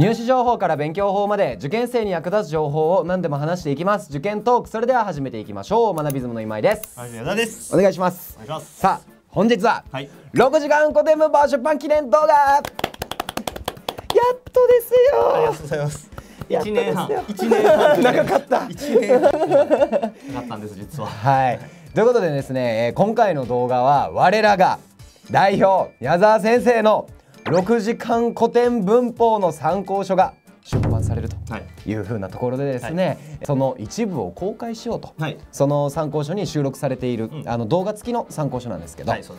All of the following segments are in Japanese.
入試情報から勉強法まで受験生に役立つ情報を何でも話していきます受験トークそれでは始めていきましょう学びズムの今井です。お願いしますお願いします。さあ本日ははい。6時間古典文法出版記念動画やっとですよありがとうございます。一年半。一年半。長かった一年半。かかったんです、実は。はいということでですね、えー今回の動画は我らが代表矢沢先生の6時間古典文法の参考書が出版されるとはい。いうふうなところでですね、その一部を公開しようと、はい。その参考書に収録されている、うん。あの動画付きの参考書なんですけど、はいそ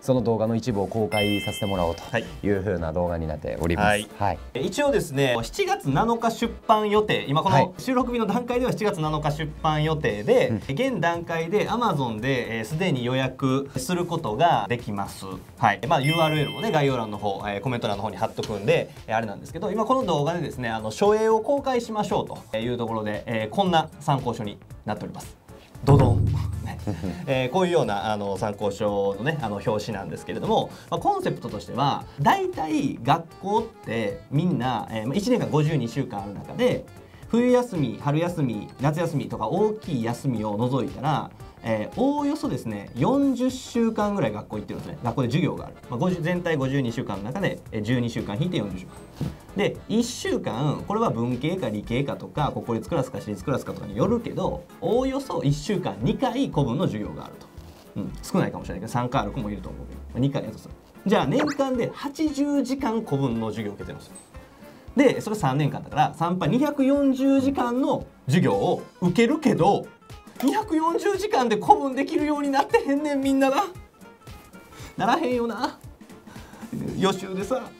その動画の一部を公開させてもらおうとはいいうふうな動画になっております。はい。はい。一応ですね、7月7日出版予定、今こはい。の収録日の段階では7月7日出版予定で、現段階で Amazon でえーすで、に予約することができます。はい。まあ URL もね概要欄の方、えーコメント欄の方に貼っとくんで、えーあれなんですけど、今この動画でですね、あの書影を公開しましょうというところで、えーこんな参考書になっております。ドドン、ねえーこういうようなあの参考書のねあの表紙なんですけれども、まあ、コンセプトとしては大体学校ってみんな、えーまあ1年間52週間ある中で冬休み春休み夏休みとか大きい休みを除いたら、えーおおよそですね40週間ぐらい学校行ってるんですね。学校で授業がある、まあ、50全体52週間の中で12週間引いて40週間で1週間これは文系か理系かとか国立クラスか私立クラスかとかによるけどおおよそ1週間2回古文の授業があると、うん、少ないかもしれないけど3回ある子もいると思うけど。2回やとするじゃあ年間で80時間古文の授業を受けてるんですよ。でそれ3年間だから3倍240時間の授業を受けるけど240時間で古文できるようになってへんねんみんななならへんよな予習でさ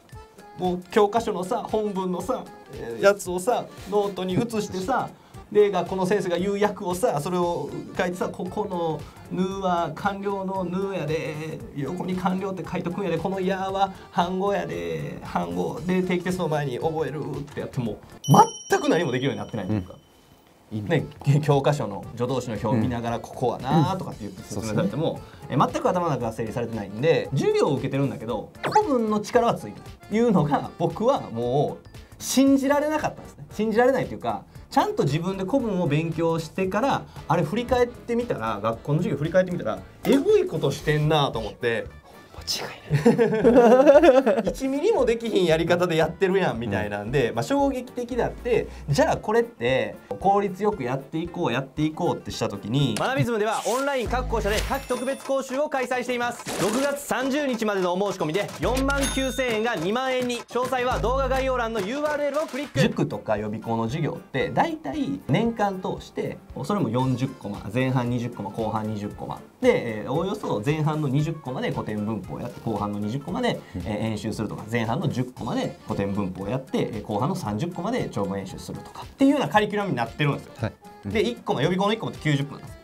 もう教科書のさ本文のさやつをさノートに写してさで学校の先生が言う訳をさそれを書いてさここの「ぬ」は完了の「ぬ」やで横に「完了」って書いとくんやでこの「や」は半語やで半語で定期テストの前に覚えるってやっても全く何もできるようになってないというか。ね、教科書の助動詞の表を見ながらここはなーとかって言って説明されても、え全く頭の中が整理されてないんで授業を受けてるんだけど古文の力はついてないいうのが僕はもう信じられなかったんですね。信じられないというかちゃんと自分で古文を勉強してからあれ振り返ってみたら学校の授業振り返ってみたらえぐいことしてんなと思ってない。1ミリもできひんやり方でやってるやんみたいなんで、まあ、衝撃的だってじゃあこれって効率よくやっていこうやっていこうってした時に学びズムではオンライン各校舎で夏季特別講習を開催しています。6月30日までのお申し込みで4万9000円が2万円に。詳細は動画概要欄の URL をクリック。塾とか予備校の授業って大体年間通してそれも40コマ前半20コマ後半20コマ。で、えーおおよそ前半の20コマで古典文法をやって後半の20コマで、えー演習するとか前半の10コマで古典文法をやって、えー後半の30コマで長文演習するとかっていうようなカリキュラムになってるんですよ。はい。で1コマ予備校の1コマって90分なんです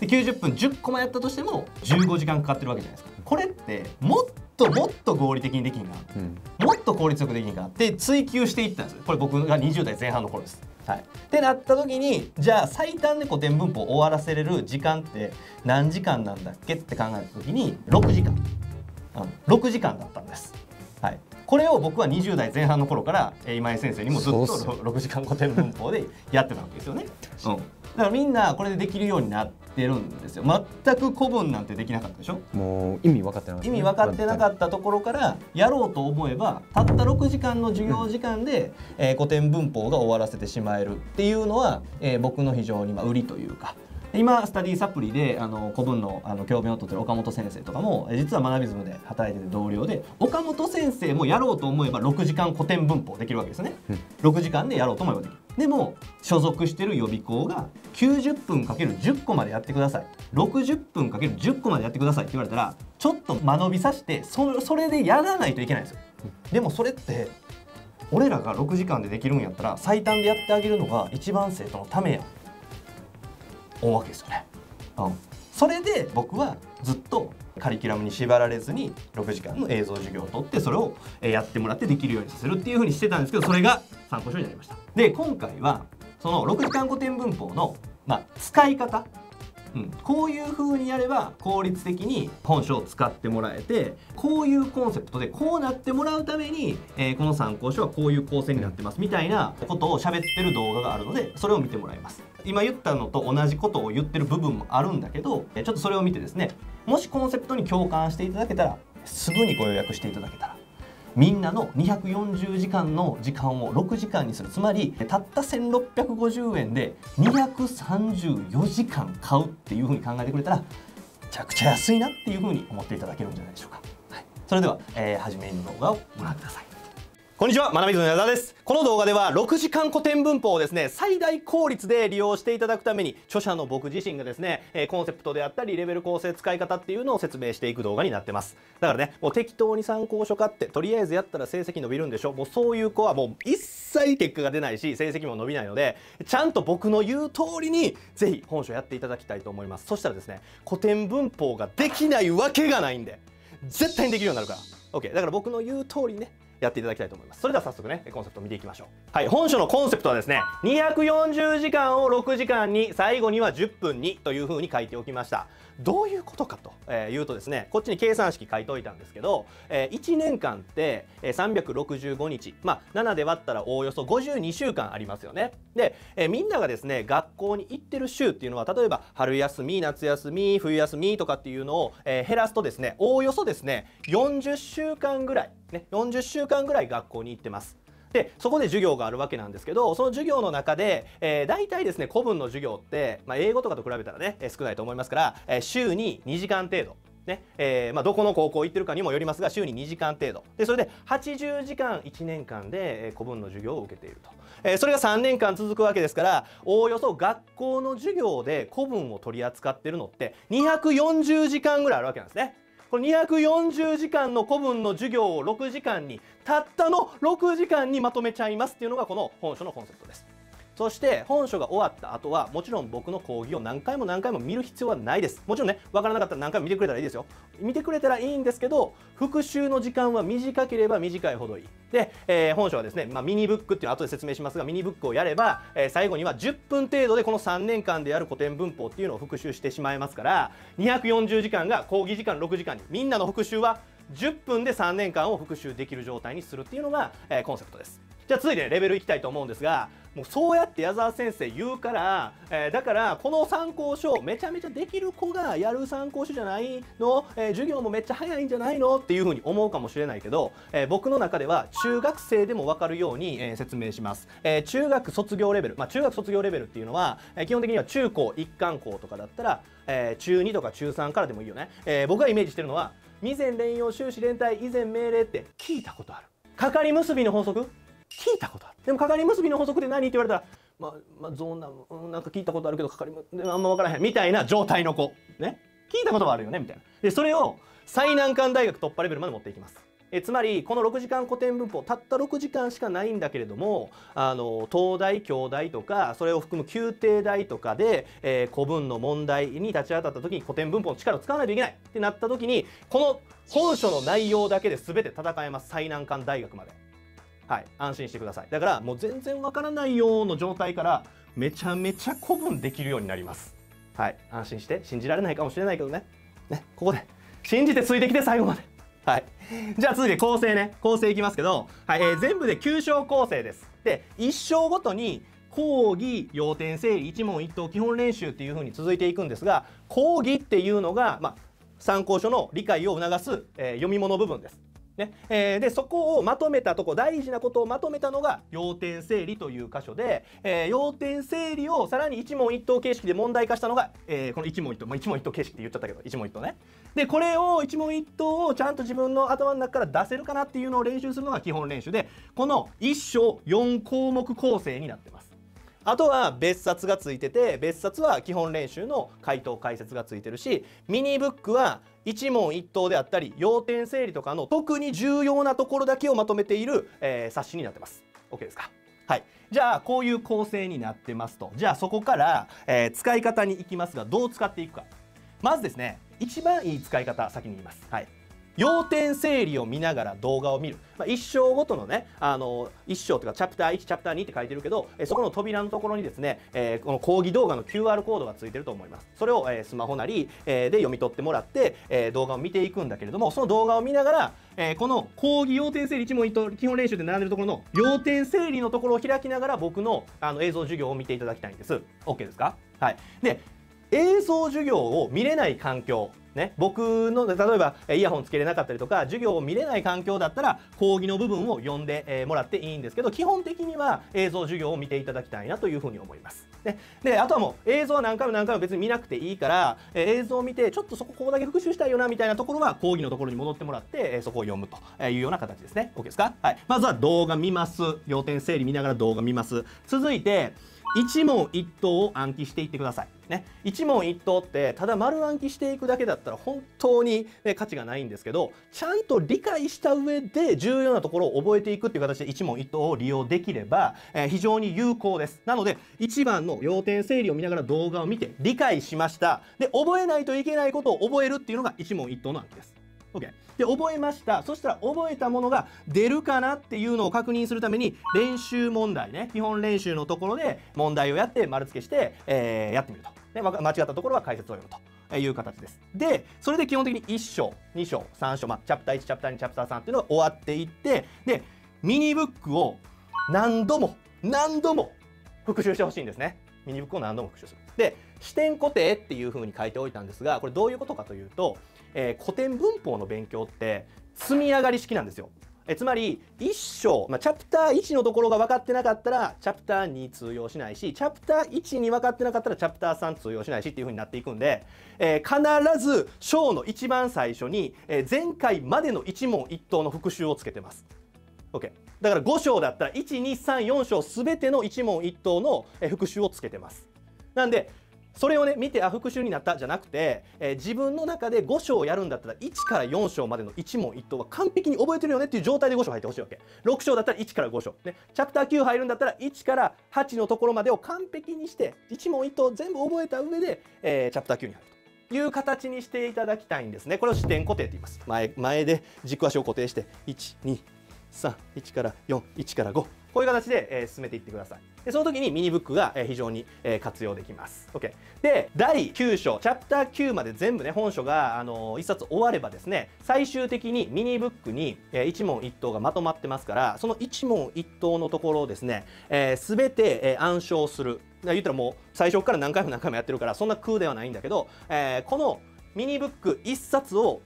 で90分10コマやったとしても15時間かかってるわけじゃないですか。これってもっともっと合理的にできんかなうん。もっと効率よくできんかなって追求していったんですよ。これ僕が20代前半の頃です。はい、ってなった時にじゃあ最短で古典文法を終わらせれる時間って何時間なんだっけって考えた時に6時間、うん、6時間だったんです。はい、これを僕は20代前半の頃からえー今井先生にもずっとそうっすよ6時間古典文法でやってたわけですよね。うん、だからみんなこれでできるようになってるんですよ。全く古文なんてできなかったでしょ？もう意味分かってなかった意味分かってなかったところからやろうと思えばたった6時間の授業時間で、えー古典文法が終わらせてしまえるっていうのは、えー僕の非常にまあ売りというか。今スタディサプリであの古文のあの教鞭をとってる岡本先生とかもえー実は学びズムで働いてて同僚で岡本先生もやろうと思えば6時間古典文法できるわけですね、6時間でやろうと思えばできる。でも所属してる予備校が90分かける10個までやってください。60分かける10個までやってくださいって言われたらちょっと間延びさしてそそれでやらないといけないんですよ。でもそれって俺らが6時間でできるんやったら最短でやってあげるのが一番生徒のためや思うわけですよね、うん、それで僕はずっとカリキュラムに縛られずに6時間の映像授業を取ってそれをやってもらってできるようにさせるっていうふうにしてたんですけどそれが参考書になりました。で今回はその6時間古典文法の、まあ、使い方。うん、こういう風にやれば効率的に本書を使ってもらえてこういうコンセプトでこうなってもらうために、えーこの参考書はこういう構成になってますみたいなことを喋ってる動画があるのでそれを見てもらいます。今言ったのと同じことを言ってる部分もあるんだけどえちょっとそれを見てですねもしコンセプトに共感していただけたらすぐにご予約していただけたらみんなの240時間の時間を6時間にする。つまりたった1650円で234時間買うっていうふうに考えてくれたらめちゃくちゃ安いなっていうふうに思っていただけるんじゃないでしょうか、はい、それでは、えー、初めの動画をご覧ください。こんにちは、学びずの矢沢です。この動画では6時間古典文法をですね、最大効率で利用していただくために、著者の僕自身がですね、えコンセプトであったり、レベル構成使い方っていうのを説明していく動画になってます。だからね、もう適当に参考書買って、とりあえずやったら成績伸びるんでしょもうそういう子はもう一切結果が出ないし、成績も伸びないので、ちゃんと僕の言う通りに、ぜひ本書やっていただきたいと思います。そしたらですね、古典文法ができないわけがないんで、絶対にできるようになるから OK だから僕の言う通りねやっていただきたいと思います。それでは早速ねコンセプト見ていきましょう。はい本書のコンセプトはですね240時間を6時間に最後には10分にというふうに書いておきました。どういうことかとえーいうとですねこっちに計算式書いておいたんですけど、えー1年間ってえー365日。まあ7で割ったらおおよそ52週間ありますよね。で、えーみんながですね学校に行ってる週っていうのは例えば春休み夏休み冬休みとかっていうのを、えー減らすとですねおおよそですね40週間ぐらい。ね40週間ぐらい学校に行ってます。でそこで授業があるわけなんですけどその授業の中で、えー、大体ですね古文の授業って、まあ、英語とかと比べたらね、え少ないと思いますから、えー週に2時間程度。ねえーまあ、どこの高校行ってるかにもよりますが週に2時間程度。でそれで80時間1年間で、えー古文の授業を受けていると、えーそれが3年間続くわけですからおおよそ学校の授業で古文を取り扱ってるのって240時間ぐらいあるわけなんですね。これ240時間の古文の授業を6時間にたったの6時間にまとめちゃいますっていうのがこの本書のコンセプトです。そして本書が終わった後はもちろん僕の講義を何回も何回も見る必要はないです。もちろんね分からなかったら何回も見てくれたらいいですよ。見てくれたらいいんですけど復習の時間は短ければ短いほどいい。で、えー本書はですね、まあ、ミニブックっていうのは後で説明しますがミニブックをやれば、えー最後には10分程度でこの3年間でやる古典文法っていうのを復習してしまいますから240時間が講義時間6時間にみんなの復習は10分で3年間を復習できる状態にするっていうのが、えーコンセプトです。じゃあ続いてレベルいきたいと思うんですがもうそうやって矢沢先生言うから、えーだからこの参考書めちゃめちゃできる子がやる参考書じゃないの、えー授業もめっちゃ早いんじゃないの？っていうふうに思うかもしれないけど、えー僕の中では中学生でも分かるように、え説明します、え中学卒業レベル、まあ、中学卒業レベルっていうのは、え基本的には中高一貫校とかだったら、え中2とか中3からでもいいよね、え僕がイメージしてるのは未然連用終始連帯以前命令って聞いたことある。かかり結びの法則？聞いたことある。でもかかり結びの法則って何？って言われたらまあ、まあ、ゾーンな、うんなんか聞いたことあるけどかかりもあんま分からへん。みたいな状態の子。ね？聞いたことはあるよね？みたいな。でそれを最難関大学突破レベルまで持っていきます。えつまりこの6時間古典文法たった6時間しかないんだけれどもあの東大京大とかそれを含む宮廷大とかで、えー古文の問題に立ち当たった時に古典文法の力を使わないといけないってなった時にこの本書の内容だけで全て戦えます。最難関大学まで。はい、安心してください。だからもう全然わからないような状態からめちゃめちゃ古文できるようになります。はい安心して信じられないかもしれないけどね。ねここで。信じてついてきて最後まで。はい。じゃあ続いて構成ね。構成いきますけど、はいえー全部で9章構成です。で1章ごとに講義要点整理一問一答基本練習っていう風に続いていくんですが講義っていうのが、まあ、参考書の理解を促す、えー読み物部分です。ね。えーでそこをまとめたとこ大事なことをまとめたのが要点整理という箇所で、えー要点整理をさらに一問一答形式で問題化したのが、えーこの一問一答、まあ、一問一答形式って言っちゃったけど一問一答ね。でこれを一問一答をちゃんと自分の頭の中から出せるかなっていうのを練習するのが基本練習でこの1章4項目構成になってます。あとは別冊がついてて別冊は基本練習の回答解説がついてるしミニブックは一問一答であったり要点整理とかの特に重要なところだけをまとめている、えー冊子になってます。OK ですか？はい。じゃあこういう構成になってますと。じゃあそこから、えー使い方に行きますがどう使っていくか。まずですね一番いい使い方先に言います。はい。要点整理を見ながら動画を見る、まあ、一章ごとのねあの一章というかチャプター1チャプター2って書いてるけど、えそこの扉のところにですね、えー、この講義動画の QR コードがついてると思います。それを、え、スマホなり、え、で読み取ってもらって、え、動画を見ていくんだけれどもその動画を見ながら、え、この講義要点整理一問一答基本練習で並んでるところの要点整理のところを開きながら僕のあの映像授業を見ていただきたいんです。OK ですか？はい。で映像授業を見れない環境ね、僕の例えばイヤホンつけれなかったりとか授業を見れない環境だったら講義の部分を読んで、えもらっていいんですけど基本的には映像授業を見ていただきたいなというふうに思います。ね、であとはもう映像は何回も何回も別に見なくていいから、え映像を見てちょっとそこここだけ復習したいよなみたいなところは講義のところに戻ってもらって、えそこを読むというような形ですね。OK ですか、はい、まずは動画見ます。要点整理見ながら動画見ます。続いて一問一答を暗記していってください。ね、一問一答ってただ丸暗記していくだけだったら本当に、ね、価値がないんですけどちゃんと理解した上で重要なところを覚えていくっていう形で一問一答を利用できれば、えー、非常に有効です。なので1番の要点整理を見ながら動画を見て理解しました。で覚えないといけないことを覚えるっていうのが一問一答の暗記です。OK で覚えました。そしたら覚えたものが出るかなっていうのを確認するために練習問題ね。基本練習のところで問題をやって丸付けして、えー、やってみると、ね、間違ったところは解説を読むという形です。でそれで基本的に1章2章3章、まあ、チャプター1チャプター2チャプター3っていうのが終わっていってでミニブックを何度も何度も復習してほしいんですね。ミニブックを何度も復習する。で視点固定っていうふうに書いておいたんですがこれどういうことかというとえー、古典文法の勉強って積み上がり式なんですよ。えつまり1章、まあ、チャプター1のところが分かってなかったらチャプター2通用しないしチャプター1に分かってなかったらチャプター3通用しないしっていう風になっていくんで、えー、必ず章の一番最初に、えー、前回までの一問一答の復習をつけてます。OK だから5章だったら1234章全ての一問一答の復習をつけてます。なんでそれをね見てあ復習になったじゃなくて、えー、自分の中で5章やるんだったら1から4章までの1問1答は完璧に覚えてるよねっていう状態で5章入ってほしいわけ。6章だったら1から5章、ね、チャプター9入るんだったら1から8のところまでを完璧にして1問1答全部覚えた上で、えー、チャプター9に入ると。いう形にしていただきたいんですね。これを視点固定と言います。前前で軸足を固定して1 2 3 1から4 1から5こういう形で、えー、進めていってください。でその時にミニブックが、えー、非常に、えー、活用できます。OK で第9章チャプター9まで全部ね本書が、あのー、1冊終わればですね最終的にミニブックに、えー、一問一答がまとまってますからその一問一答のところをですね、えー、全て、えー、暗唱する。言ったらもう最初から何回も何回もやってるからそんな空ではないんだけど、えー、このミニブック1冊を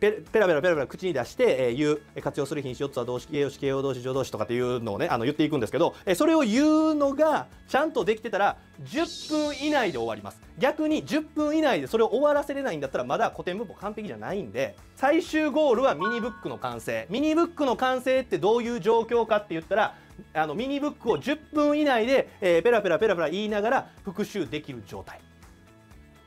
ペラペラペラペラ口に出して、えー、言う活用する品種4つは動詞形容詞形容動詞助動詞とかっていうのをねあの言っていくんですけど、えー、それを言うのがちゃんとできてたら10分以内で終わります。逆に10分以内でそれを終わらせれないんだったらまだ古典文法完璧じゃないんで最終ゴールはミニブックの完成。ミニブックの完成ってどういう状況かって言ったらあのミニブックを10分以内で、えー、ペラペラペラペラ言いながら復習できる状態。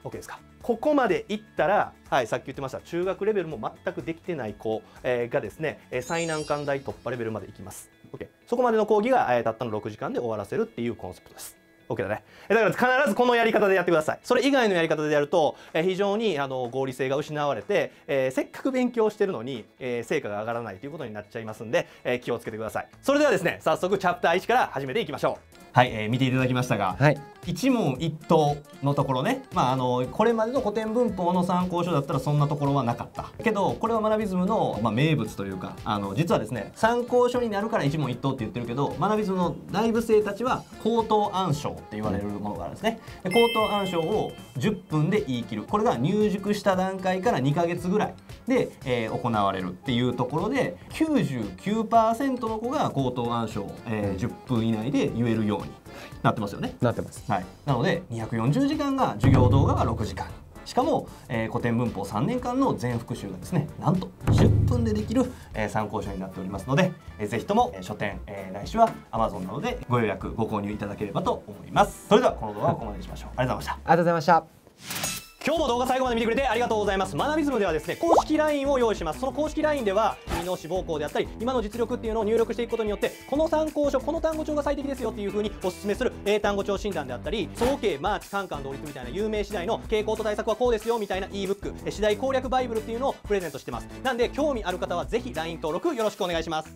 OK ですか？ここまでいったら、はい、さっき言ってました中学レベルも全くできてない子、えー、がですねえ最難関大突破レベルまでいきます、OK、そこまでの講義が、えー、たったの6時間で終わらせるっていうコンセプトです。OK だね。だから必ずこのやり方でやってください。それ以外のやり方でやると、え、非常にあの合理性が失われて、えー、せっかく勉強してるのに、えー、成果が上がらないということになっちゃいますんで、えー、気をつけてください。それではですね早速チャプター1から始めていきましょう。はい、えー、見ていただきましたが、はい、一問一答のところね、まあ、あのこれまでの古典文法の参考書だったらそんなところはなかった。けどこれは学びズムの、まあ、名物というかあの実はですね参考書になるから一問一答って言ってるけど学びズムの大部生たちは口頭暗唱って言われるものがあるんですね。で口頭暗唱を10分で言い切る。これが入塾した段階から2か月ぐらいで、えー、行われるっていうところで99%の子が口頭暗唱を、えー、10分以内で言えるようになってますよね。なってます。はい。なので240時間が授業動画が6時間。しかも、えー、古典文法3年間の全復習がですねなんと10分でできる、えー、参考書になっておりますので、えー、ぜひとも、えー、書店、えー、来週は Amazon などでご予約ご購入いただければと思いますそれではこの動画はここまでにしましょうありがとうございましたありがとうございました今日も動画最後まで見てくれてありがとうございます。学びズムではですね公式 LINE を用意します。その公式 LINE では君の志望校であったり今の実力っていうのを入力していくことによってこの参考書この単語帳が最適ですよっていう風にお勧めする英単語帳診断であったり総計マーチカンカン同率みたいな有名次第の傾向と対策はこうですよみたいな ebook 次第攻略バイブルっていうのをプレゼントしてます。なんで興味ある方はぜひ LINE 登録よろしくお願いします。